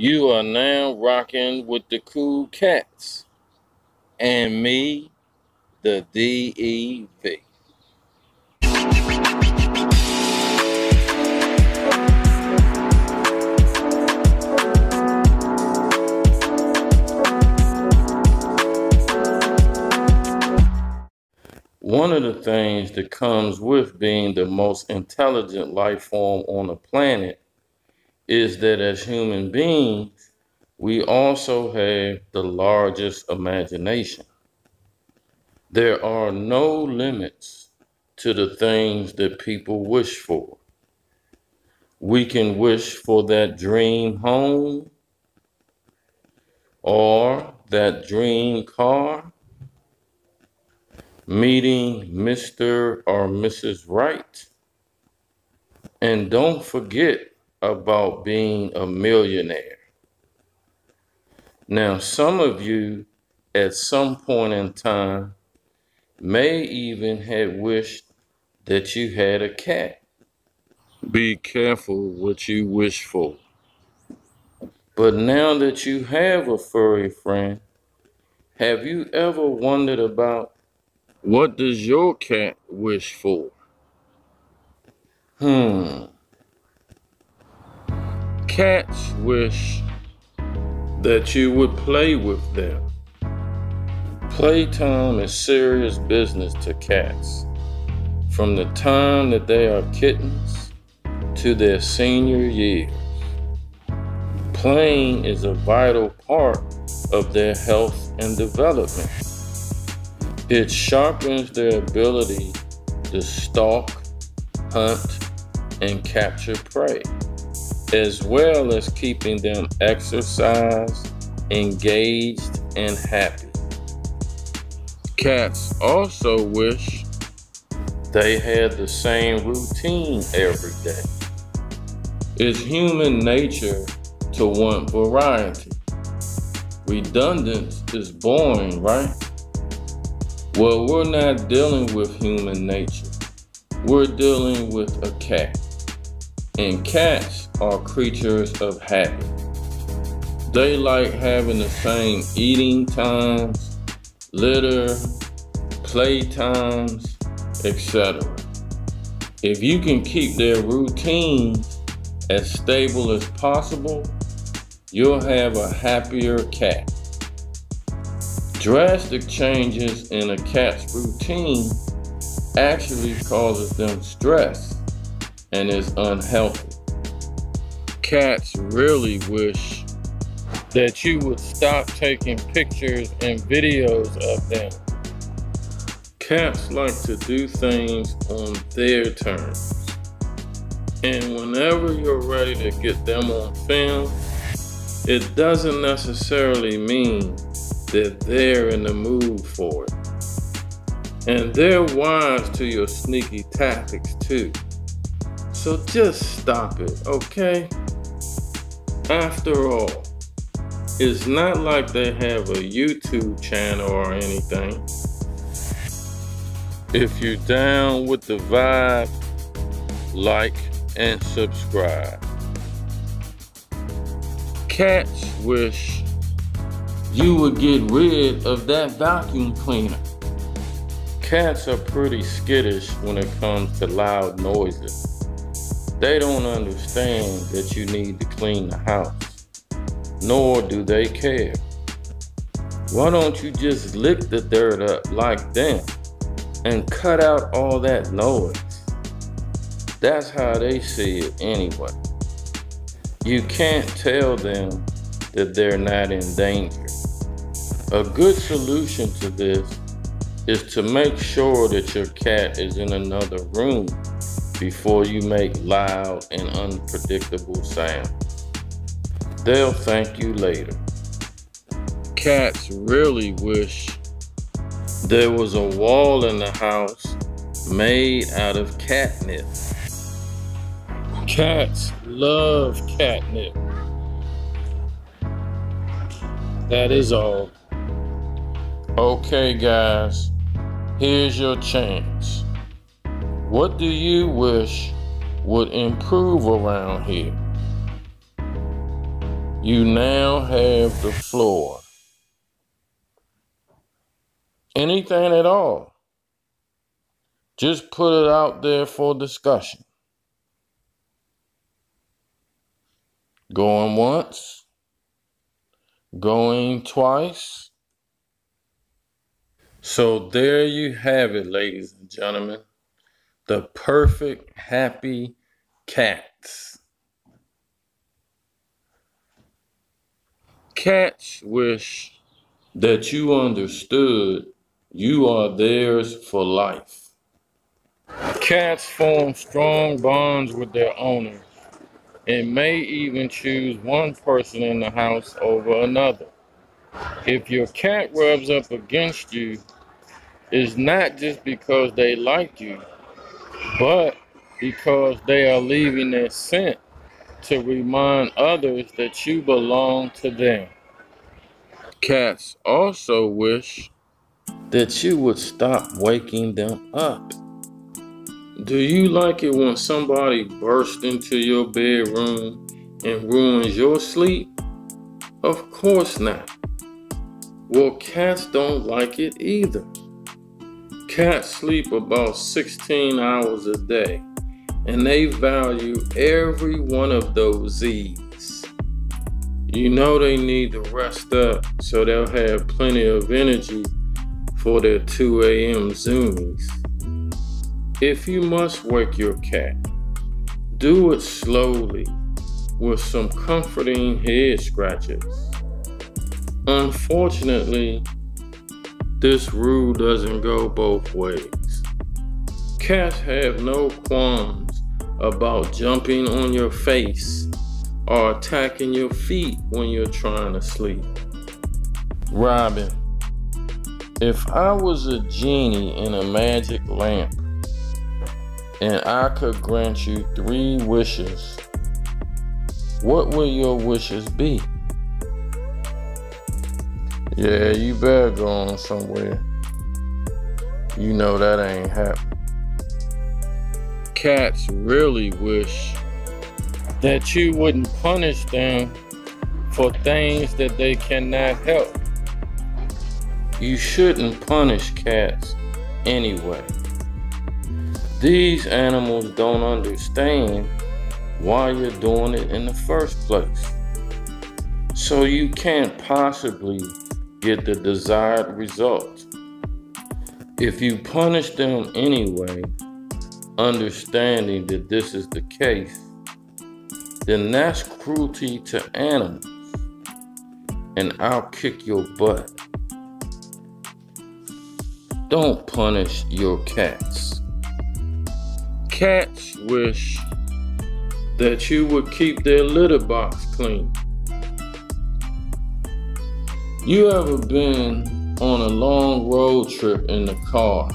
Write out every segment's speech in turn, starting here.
You are now rocking with the cool cats and me, the DEV. One of the things that comes with being the most intelligent life form on the planet is that as human beings, we also have the largest imagination. There are no limits to the things that people wish for. We can wish for that dream home or that dream car, meeting Mr. or Mrs. Right. And don't forget about being a millionaire. Now, some of you at some point in time may even have wished that you had a cat. Be careful what you wish for. But now that you have a furry friend, have you ever wondered about what does your cat wish for? Hmm. Cats wish that you would play with them. Playtime is serious business to cats. From the time that they are kittens to their senior years. Playing is a vital part of their health and development. It sharpens their ability to stalk, hunt, and capture prey as well as keeping them exercised, engaged, and happy. Cats also wish they had the same routine every day. It's human nature to want variety. Redundance is boring, right? Well, we're not dealing with human nature. We're dealing with a cat. And cats are creatures of habit. They like having the same eating times, litter, play times, etc. If you can keep their routines as stable as possible, you'll have a happier cat. Drastic changes in a cat's routine actually causes them stress and is unhealthy cats really wish that you would stop taking pictures and videos of them. Cats like to do things on their terms. And whenever you're ready to get them on film, it doesn't necessarily mean that they're in the mood for it. And they're wise to your sneaky tactics too. So just stop it, okay? After all, it's not like they have a YouTube channel or anything. If you're down with the vibe, like and subscribe. Cats wish you would get rid of that vacuum cleaner. Cats are pretty skittish when it comes to loud noises. They don't understand that you need to clean the house, nor do they care. Why don't you just lick the dirt up like them and cut out all that noise? That's how they see it anyway. You can't tell them that they're not in danger. A good solution to this is to make sure that your cat is in another room before you make loud and unpredictable sounds. They'll thank you later. Cats really wish there was a wall in the house made out of catnip. Cats love catnip. That is all. Okay, guys, here's your chance. What do you wish would improve around here? You now have the floor. Anything at all. Just put it out there for discussion. Going once, going twice. So there you have it, ladies and gentlemen. The perfect happy cats. Cats wish that you understood you are theirs for life. Cats form strong bonds with their owners and may even choose one person in the house over another. If your cat rubs up against you, it's not just because they like you, but because they are leaving their scent to remind others that you belong to them. Cats also wish that you would stop waking them up. Do you like it when somebody bursts into your bedroom and ruins your sleep? Of course not. Well, cats don't like it either. Cats sleep about 16 hours a day and they value every one of those Z's. You know they need to rest up so they'll have plenty of energy for their 2 a.m. zoomies. If you must wake your cat, do it slowly with some comforting head scratches. Unfortunately, this rule doesn't go both ways. Cats have no qualms about jumping on your face or attacking your feet when you're trying to sleep. Robin, if I was a genie in a magic lamp and I could grant you three wishes, what will your wishes be? Yeah, you better go on somewhere. You know that ain't happening cats really wish that you wouldn't punish them for things that they cannot help. You shouldn't punish cats anyway. These animals don't understand why you're doing it in the first place. So you can't possibly get the desired result. If you punish them anyway, understanding that this is the case, then that's cruelty to animals. And I'll kick your butt. Don't punish your cats. Cats wish that you would keep their litter box clean. You ever been on a long road trip in the car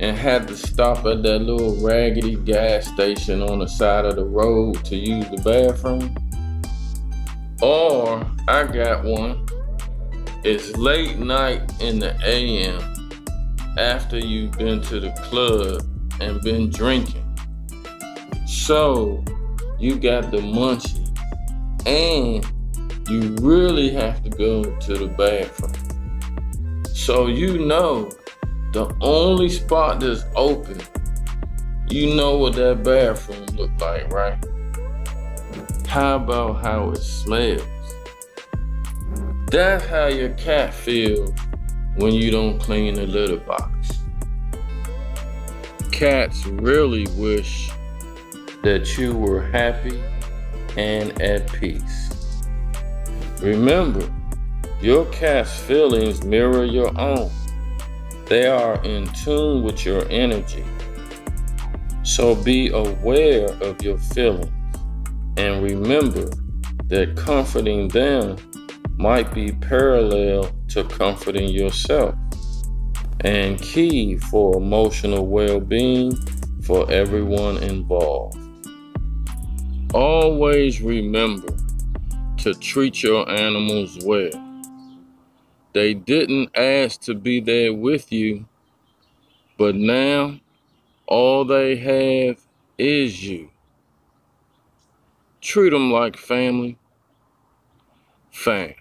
and had to stop at that little raggedy gas station on the side of the road to use the bathroom. Or I got one. It's late night in the AM after you've been to the club and been drinking. So you got the munchies and you really have to go to the bathroom. So you know the only spot that's open, you know what that bathroom look like, right? How about how it smells? That's how your cat feels when you don't clean the litter box. Cats really wish that you were happy and at peace. Remember, your cat's feelings mirror your own. They are in tune with your energy. So be aware of your feelings and remember that comforting them might be parallel to comforting yourself and key for emotional well being for everyone involved. Always remember to treat your animals well. They didn't ask to be there with you, but now all they have is you. Treat them like family. Fam.